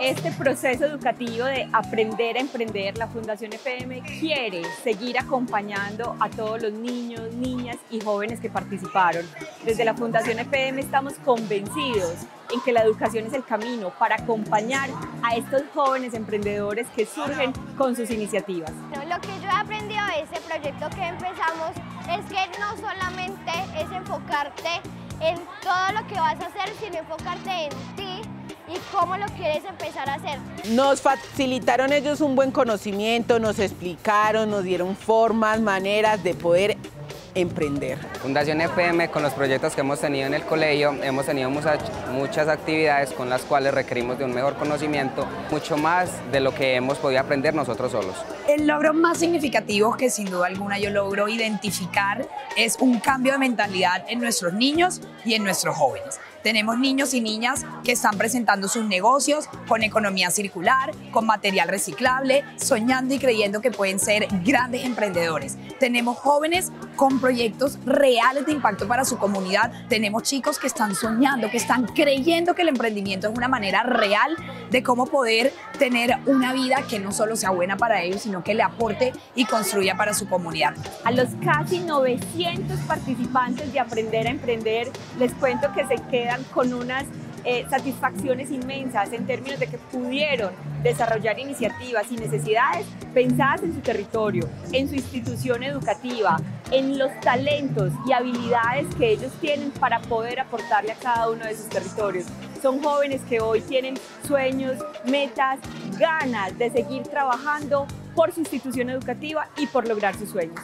este proceso educativo de aprender a emprender, la Fundación EPM quiere seguir acompañando a todos los niños, niñas y jóvenes que participaron. Desde la Fundación EPM estamos convencidos en que la educación es el camino para acompañar a estos jóvenes emprendedores que surgen con sus iniciativas. Lo que yo he aprendido de ese proyecto que empezamos es que no solamente es enfocarte en todo lo que vas a hacer, sino enfocarte en ti y cómo lo quieres empezar a hacer. Nos facilitaron ellos un buen conocimiento, nos explicaron, nos dieron formas, maneras de poder emprender. Fundación FM, con los proyectos que hemos tenido en el colegio, hemos tenido muchas, muchas actividades con las cuales requerimos de un mejor conocimiento, mucho más de lo que hemos podido aprender nosotros solos. El logro más significativo que sin duda alguna yo logro identificar es un cambio de mentalidad en nuestros niños y en nuestros jóvenes. Tenemos niños y niñas que están presentando sus negocios con economía circular, con material reciclable, soñando y creyendo que pueden ser grandes emprendedores. Tenemos jóvenes con proyectos reales de impacto para su comunidad. Tenemos chicos que están soñando, que están creyendo que el emprendimiento es una manera real de cómo poder tener una vida que no solo sea buena para ellos, sino que le aporte y construya para su comunidad. A los casi 900 participantes de Aprender a Emprender, les cuento que se quedan con unas eh, satisfacciones inmensas en términos de que pudieron desarrollar iniciativas y necesidades pensadas en su territorio, en su institución educativa, en los talentos y habilidades que ellos tienen para poder aportarle a cada uno de sus territorios. Son jóvenes que hoy tienen sueños, metas, ganas de seguir trabajando por su institución educativa y por lograr sus sueños.